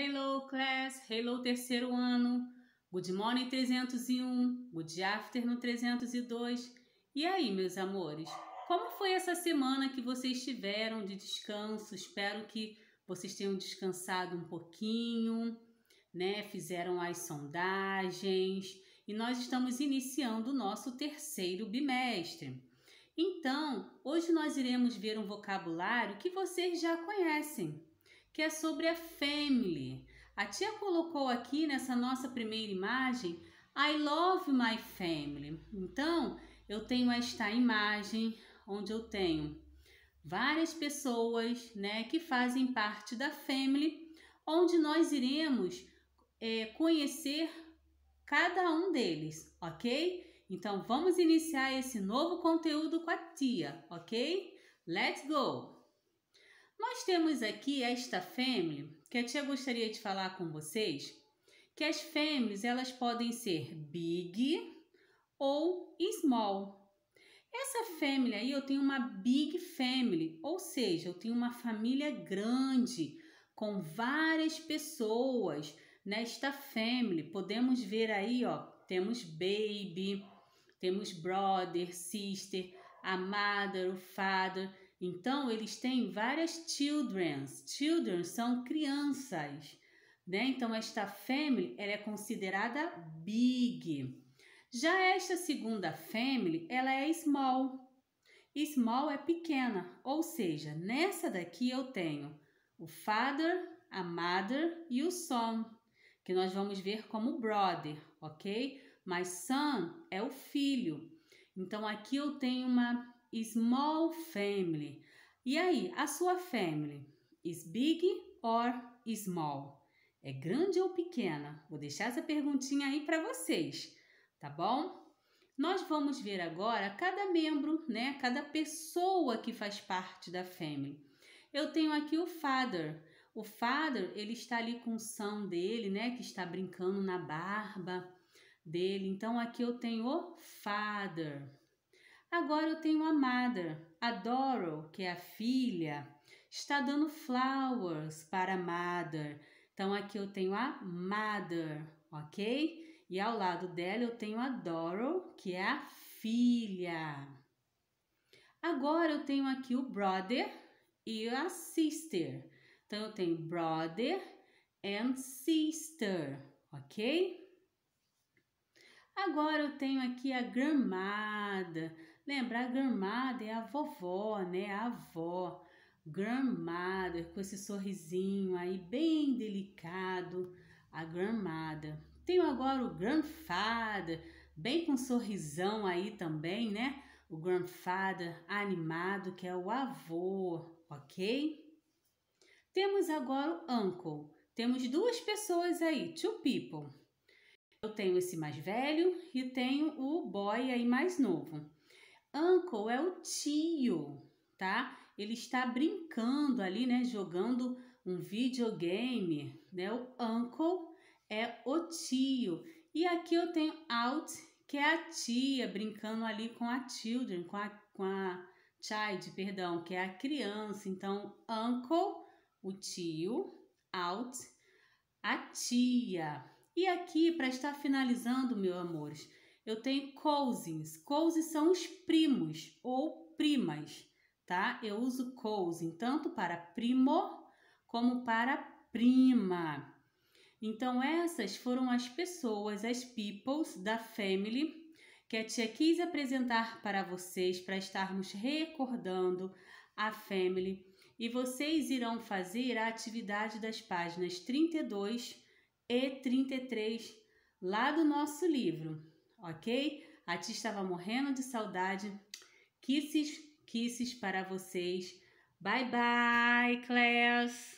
Hello class, hello terceiro ano, good morning 301, good afternoon 302. E aí, meus amores, como foi essa semana que vocês tiveram de descanso? Espero que vocês tenham descansado um pouquinho, né? Fizeram as sondagens e nós estamos iniciando o nosso terceiro bimestre. Então, hoje nós iremos ver um vocabulário que vocês já conhecem que é sobre a family. A tia colocou aqui nessa nossa primeira imagem I love my family. Então, eu tenho esta imagem onde eu tenho várias pessoas, né, que fazem parte da family, onde nós iremos é, conhecer cada um deles, ok? Então, vamos iniciar esse novo conteúdo com a tia, ok? Let's go! Nós temos aqui esta family que a tia gostaria de falar com vocês, que as families elas podem ser big ou small. Essa family aí eu tenho uma big family, ou seja, eu tenho uma família grande com várias pessoas nesta family. Podemos ver aí, ó, temos baby, temos brother, sister, a mother, o father. Então, eles têm várias children. Children são crianças, né? Então, esta family ela é considerada big. Já esta segunda family, ela é small. Small é pequena, ou seja, nessa daqui eu tenho o father, a mother e o son, que nós vamos ver como brother, ok? Mas son é o filho. Então aqui eu tenho uma small family. E aí, a sua family is big or small? É grande ou pequena? Vou deixar essa perguntinha aí para vocês, tá bom? Nós vamos ver agora cada membro, né? Cada pessoa que faz parte da family. Eu tenho aqui o father. O father, ele está ali com o son dele, né? Que está brincando na barba dele. Então, aqui eu tenho o father. Agora eu tenho a mother, a Doro, que é a filha, está dando flowers para a mother. Então aqui eu tenho a mother, ok? E ao lado dela eu tenho a Doro, que é a filha. Agora eu tenho aqui o brother e a sister. Então eu tenho brother and sister, ok? Agora eu tenho aqui a grandmother. Lembra, a grandmother é a vovó, né? A avó. Grandmother, com esse sorrisinho aí bem delicado. A grandmother. Tenho agora o grandfather, bem com sorrisão aí também, né? O grandfather animado, que é o avô, ok? Temos agora o uncle. Temos duas pessoas aí, two people. Eu tenho esse mais velho e tenho o boy aí mais novo. Uncle é o tio, tá? Ele está brincando ali, né? Jogando um videogame, né? O uncle é o tio. E aqui eu tenho out, que é a tia, brincando ali com a children, com a, com a child, perdão, que é a criança. Então, uncle, o tio, out, a tia. E aqui, para estar finalizando, meus amores, eu tenho cousins. Cousins são os primos ou primas, tá? Eu uso cousin tanto para primo como para prima. Então, essas foram as pessoas, as peoples da family que a tia quis apresentar para vocês para estarmos recordando a family. E vocês irão fazer a atividade das páginas 32 e 33 lá do nosso livro ok? A tia estava morrendo de saudade. Kisses, kisses para vocês. Bye bye, class!